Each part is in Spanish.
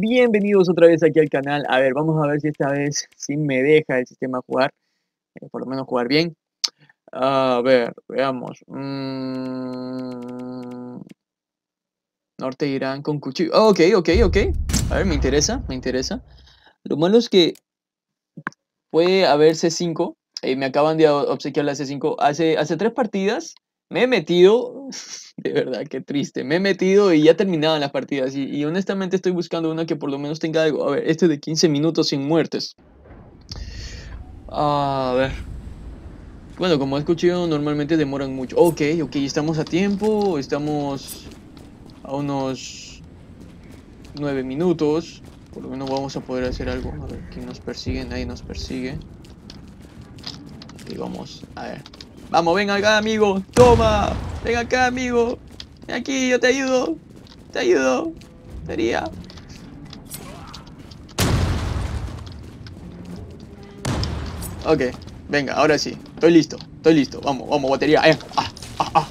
Bienvenidos otra vez aquí al canal. A ver, vamos a ver si esta vez sí me deja el sistema jugar. eh, por lo menos jugar bien. A ver, veamos. Mm, Norte Irán con cuchillo. Ah, ok, ok, ok. A ver, me interesa, me interesa. Lo malo es que puede haber C5. eh, me acaban de obsequiar la C5. Hace, hace tres partidas me he metido. De verdad, qué triste. Me he metido y ya terminaban las partidas. Y, honestamente estoy buscando una que por lo menos tenga algo. A ver, este de 15 minutos sin muertes. A ver. Bueno, como has escuchado, normalmente demoran mucho. Ok, ok, estamos a tiempo. Estamos a unos 9 minutos. Por lo menos vamos a poder hacer algo. A ver, ¿quién nos persigue? Nadie nos persigue. Y vamos, a ver. Vamos, ven acá, amigo. Toma. Ven acá, amigo. Ven aquí, yo te ayudo. Te ayudo. Sería. Ok, venga, ahora sí. Estoy listo, estoy listo. Vamos, vamos, batería. Eh. Ah, ah, ah.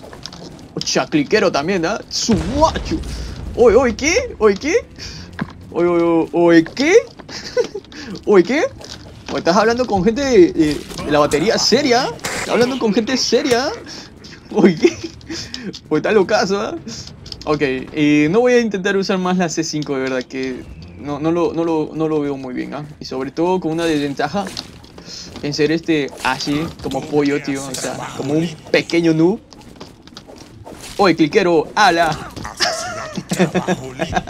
Ocha, cliquero también, ¿ah? Su macho. Oye, oye, ¿qué? Oye, ¿qué? Oye, oye, oye, ¿qué? Oye, ¿qué? O estás hablando con gente de la batería seria. Hablando con gente seria. Oye, ¿qué? O está locazo, ¿ah? Ok, eh, no voy a intentar usar más la C5, de verdad, que no, no, lo, no, lo, no lo veo muy bien, ¿ah? Y sobre todo con una desventaja en ser este así, como pollo, tío, o sea, como un pequeño noob. Oye, cliquero, ala.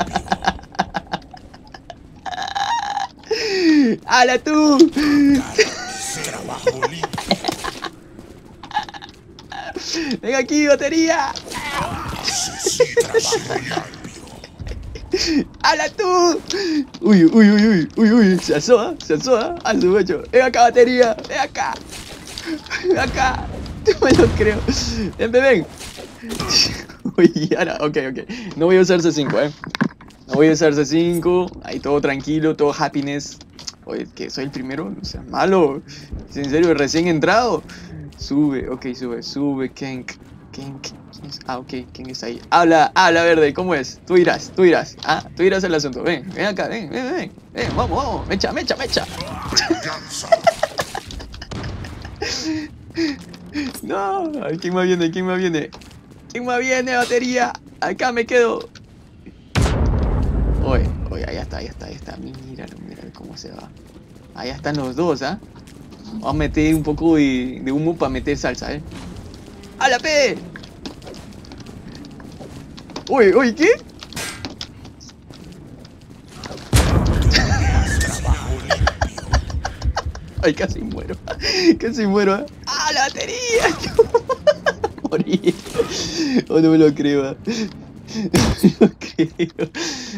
¡Hala tú! ¡Ven aquí, batería! ¡Hala tú! Uy, uy, uy, uy, uy, uy, se asó, se asó, a su pecho. Ven acá, batería, ven acá. Ven acá. No me lo creo. Ven, ven, ven. Uy, ahora, ok, ok. No voy a usar C5, eh. No voy a usar C5. Ahí todo tranquilo, todo happiness. Oye, que soy el primero, no seas malo. ¿Es en serio, recién entrado. Sube, ok, sube, sube, Kenk. Kenk. Ah, ok, ¿quién está ahí? Habla, habla, verde, ¿cómo es? Tú irás, tú irás. Ah, tú irás al asunto. Ven, ven acá, ven, ven, ven. Ven, vamos, vamos. Mecha, mecha, mecha. No, ¿quién más viene? ¿Quién más viene? ¿Quién más viene, batería? Acá me quedo. Oye, oye, ahí está, ahí está, ahí está. Míralo, míralo cómo se va. Ahí están los dos, ¿ah? Vamos a meter un poco de, humo para meter salsa, ¿eh? ¡A la P! Uy, uy, ¿qué? Ay, casi muero. Casi muero. ¿eh? ¡Ah, la batería! Morí. Oh, no me lo creo. ¿eh? No creo.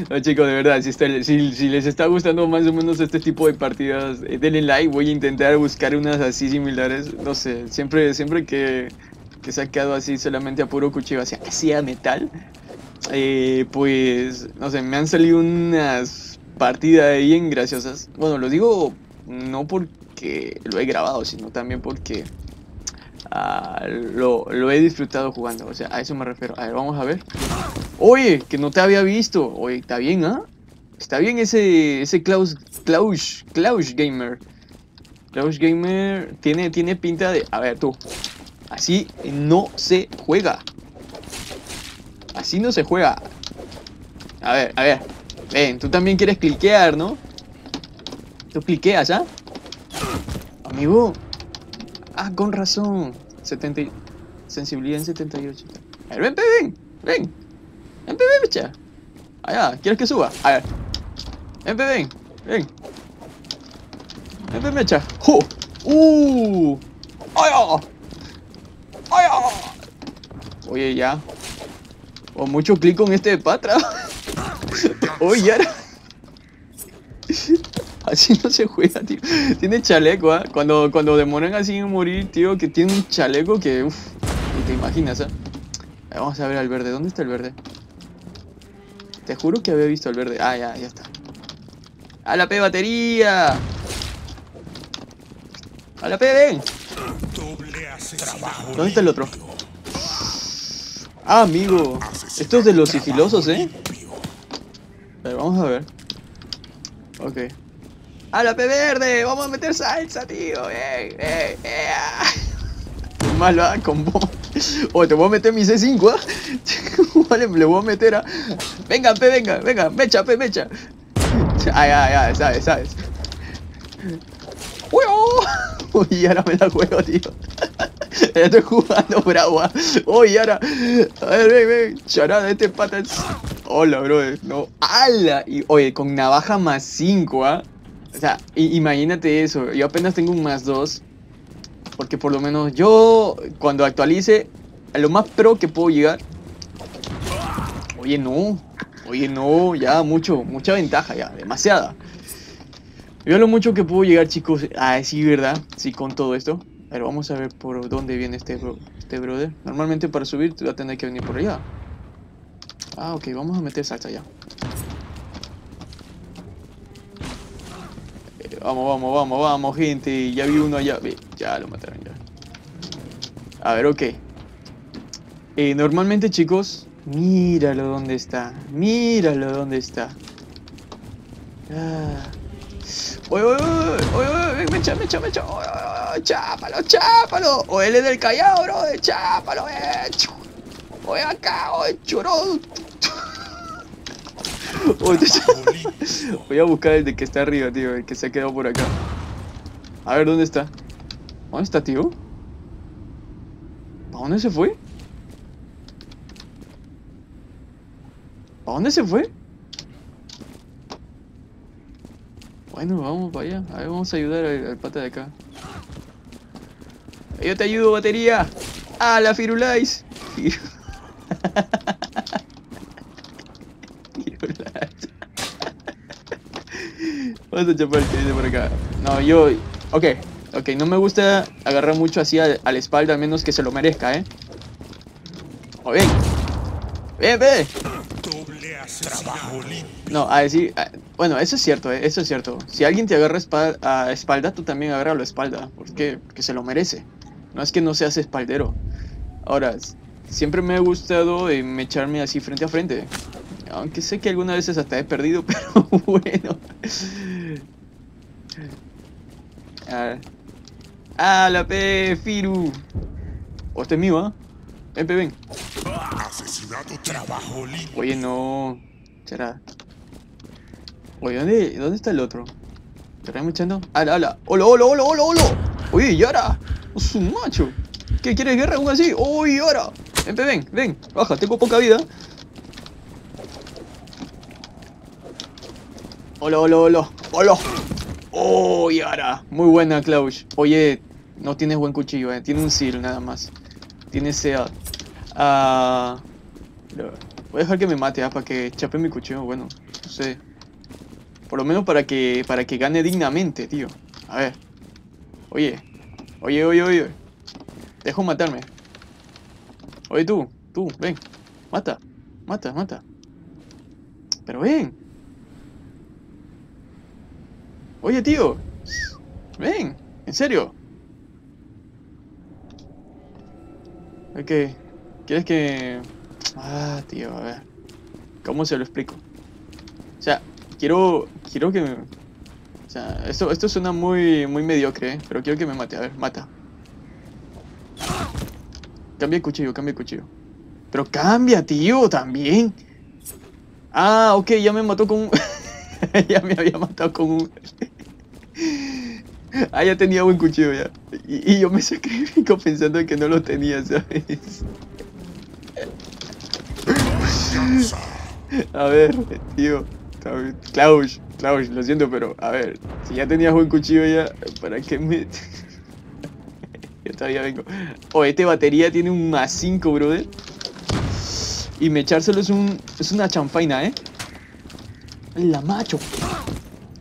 No, chicos, de verdad, si, les está gustando más o menos este tipo de partidas, eh, denle like. Voy a intentar buscar unas así similares. No sé, siempre, siempre que, que ha quedado así solamente a puro cuchillo, así a metal, eh, pues, no sé, me han salido unas partidas bien graciosas. Bueno, lo digo no porque lo he grabado, sino también porque ah, lo, lo he disfrutado jugando. O sea, a eso me refiero. A ver, vamos a ver. Oye, que no te había visto. Oye, está bien, ¿ah? Está bien ese, ese Klaus, Klaus, Klaus Gamer. Klaus Gamer tiene, tiene pinta de... A ver, tú. Así no se juega. Así no se juega. A ver, a ver. Ven, tú también quieres cliquear, ¿no? Tú cliqueas, ¿ah? Amigo. Ah, con razón. 70... y- Sensibilidad en 78. A ver, ven, ven, ven. Ven. Ven, ven, mecha. Allá, ¿quieres que suba? A ver. Ven, ven, ven. Ven. Ven, mecha. ¡Uh! ¡Ay, ah! ¡Ay, ah! Oye, ya. O mucho clic con este de patra. Oye, ahora. Así no se juega, tío. Tiene chaleco, ¿ah? Cuando, cuando demoran así en morir, tío, que tiene un chaleco que, uff, ni te imaginas, ¿ah? Ver, Vamos a ver al verde. ¿Dónde está el verde? Te juro que había visto al verde. Ah, ya, ya está. ¡A la P batería! ¡A la P, ven! ¿Dónde está el otro? Ah, amigo. Estos de los sigilosos, ¿eh? A ver, vamos a ver. Ok. ¡A la P verde! ¡Vamos a meter salsa, tío! ¡Eh, eh, eh! Malo, ¿ah? Con bomba. Oh, te voy a meter mi C5, ¿ah? vale, le voy a meter a... Venga, P, venga, venga, mecha, P, mecha. Ay, ay, ay, sabes, sabes. ¡Uy, oh! Uy, ahora me la juego, tío. Estoy jugando bravo. Uy, ahora. A ver, ven, ven. Charada, este pata. Hola, bro. No. ¡Hala! Y, oye, con navaja más 5, ¿ah? O sea, imagínate eso. Yo apenas tengo un más 2. Porque por lo menos yo, cuando actualice, a lo más pro que puedo llegar. Oye, no. Oye, no. Ya, mucho. Mucha ventaja, ya. Demasiada. Yo lo mucho que puedo llegar, chicos, a decir verdad. Sí, con todo esto. A ver, vamos a ver por dónde viene este, este brother. Normalmente para subir va a tener que venir por allá. Ah, ok, vamos a meter salsa ya. Eh, vamos, vamos, vamos, vamos, gente. Ya vi uno allá. Ya lo mataron ya. A ver, ok. Eh, normalmente, chicos, míralo dónde está. Míralo dónde está. Ah. Oye, oye, oye, oye, me echa, me echa, me echa. Chápalo, chápalo. O él es del Callao, bro. Chápalo, eh. Oye, acá, oye, churro. Voy a buscar el de que está arriba, tío. El que se ha quedado por acá. A ver, ¿dónde está? ¿Dónde está, tío? ¿Para dónde se fue? ¿Para dónde se fue? Bueno, vamos para allá. A ver, vamos a ayudar al, pata de acá. Yo te ayudo, batería. ¡Ah, la Firulais! Vamos a chapar el por acá. No, yo... Ok, ok, no me gusta agarrar mucho así a, la espalda, al menos que se lo merezca, ¿eh? Oh, bien. Bien. No, a decir... bueno, eso es cierto, ¿eh? Eso es cierto. Si alguien te agarra a espalda, tú también agarra a espalda. Porque, porque se lo merece. No es que no seas espaldero. Ahora, siempre me ha gustado eh, echarme así frente a frente. Aunque sé que algunas veces hasta he perdido, pero bueno. Ah, la P, Firu. O este es mío, ¿ah? Ven, ven. Asesinato, trabajo Oye, no. Será. Oye, ¿dónde, ¿dónde está el otro? ¿Te estás echando? ¡Hala, hala! ¡Hola, hola, hola, hola, hola! Oye, Yara. Es un macho. ¿Qué quieres guerra aún así? ¡Oye, Yara! Ven, ven, ven. Baja, tengo poca vida. Hola, hola, hola. Hola. Oh, Yara. Muy buena, Klaus. Oye, no tienes buen cuchillo, eh. Tiene un seal nada más. Tiene SEAD. Ah... voy a dejar que me mate, ah, para que chape mi cuchillo. Bueno, no sé. Por lo menos para que, para que gane dignamente, tío. A ver. Oye. Oye, oye, oye. Dejo matarme. Oye, tú. Tú, ven. Mata. Mata, mata. Pero ven. Oye, tío. Ven, en serio. Ok. ¿Quieres que...? Ah, tío, a ver. ¿Cómo se lo explico? O sea, quiero... Quiero que... O sea, esto, esto suena muy, muy mediocre, ¿eh? Pero quiero que me mate. A ver, mata. Cambia el cuchillo, cambia el cuchillo. Pero cambia, tío, también. Ah, ok, ya me mató con un... ya me había matado con un... ah, ya tenía buen cuchillo ya. Y, yo me sacrifico pensando que no lo tenía, ¿sabes? a ver, tío. Klaus, Klaus, lo siento, pero a ver, si ya tenías buen cuchillo ya, ¿para qué me...? yo todavía vengo. Oh, este batería tiene un más 5, brother. Y me echárselo es, un, es una champaina, ¿eh? La macho.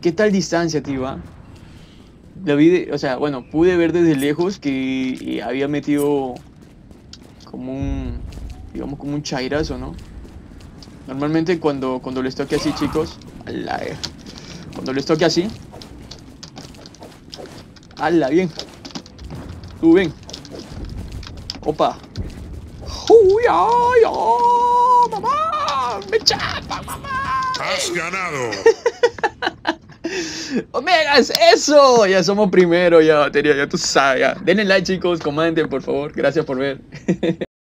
¿Qué tal distancia, tío? Ah? La vi, o sea, bueno, pude ver desde lejos que había metido como un, digamos, como un chairazo, ¿no? Normalmente cuando, cuando les toque así, chicos, ala, cuando les toque así, ala, bien, tú ven, opa, uy, ay, oh, mamá, me chapa, mamá, has ganado. Omegas, eso. Ya somos primero, ya batería, ya tú sabes. Ya. Denle like, chicos, comenten, por favor. Gracias por ver.